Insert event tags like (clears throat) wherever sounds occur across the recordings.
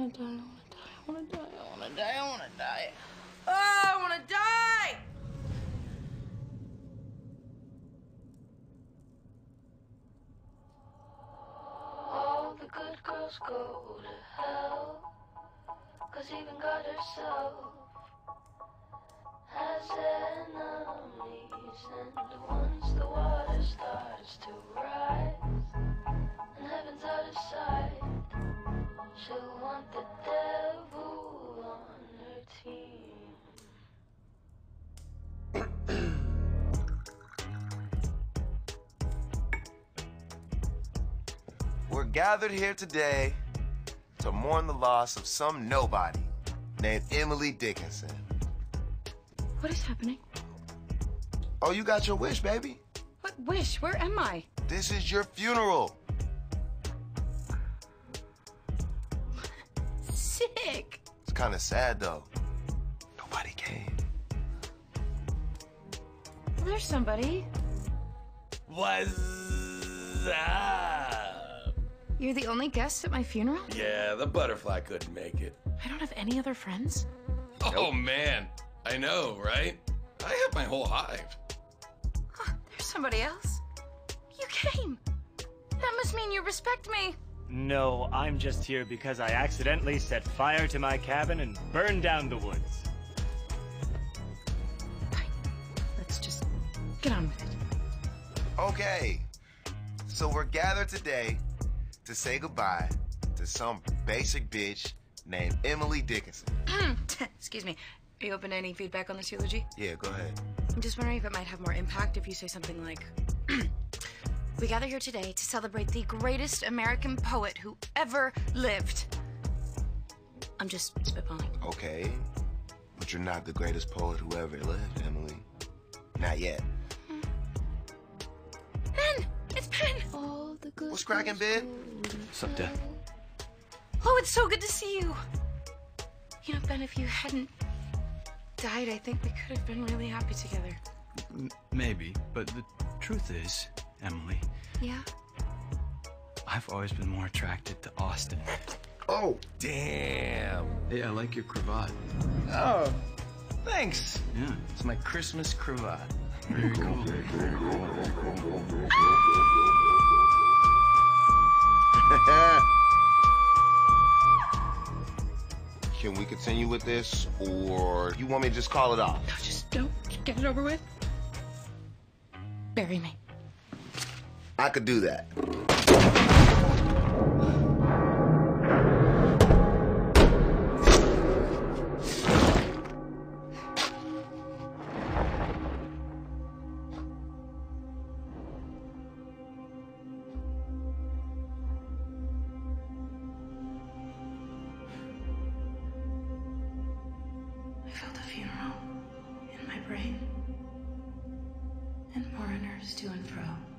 wanna die, I wanna die, I wanna die, I wanna die. Oh, I wanna die! All the good girls go to hell. Cause even God herself has enemies. And she'll want the devil on her team. We're gathered here today to mourn the loss of some nobody named Emily Dickinson. What is happening? Oh, you got your wish, baby. What wish? Where am I? This is your funeral. Sick! It's kind of sad, though. Nobody came. There's somebody. What's up? You're the only guest at my funeral? Yeah, the butterfly couldn't make it. I don't have any other friends? Oh man, I know, right? I have my whole hive. Huh, there's somebody else. You came. That must mean you respect me. No, I'm just here because I accidentally set fire to my cabin and burned down the woods. Fine. Let's just get on with it. Okay. So we're gathered today to say goodbye to some basic bitch named Emily Dickinson. Hmm, (clears throat) excuse me. Are you open to any feedback on this eulogy? Yeah, go ahead. I'm just wondering if it might have more impact if you say something like (clears throat) We gather here today to celebrate the greatest American poet who ever lived. I'm just spitballing. Okay. But you're not the greatest poet who ever lived, Emily. Not yet. Ben! It's Ben! What's cracking, Ben? Sup, Dad? Oh, it's so good to see you. You know, Ben, if you hadn't died, I think we could have been really happy together. M- maybe, but the truth is, Emily, Yeah? I've always been more attracted to Austin. Oh, damn. Hey, I like your cravat. Oh, thanks. Yeah, It's my Christmas cravat. very cool. (laughs) Can we continue with this, or you want me to just call it off? No, just don't get it over with. Bury me. I could do that. I felt a in my brain, and to and fro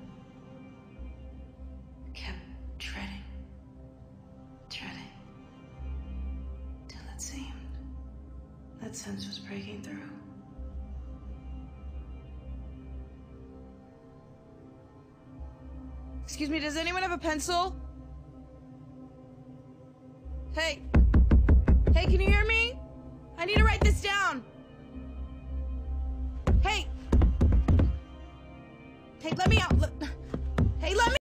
that sense was breaking through. Excuse me, does anyone have a pencil? Hey. Hey, can you hear me? I need to write this down. Hey. Hey, let me out. Let-.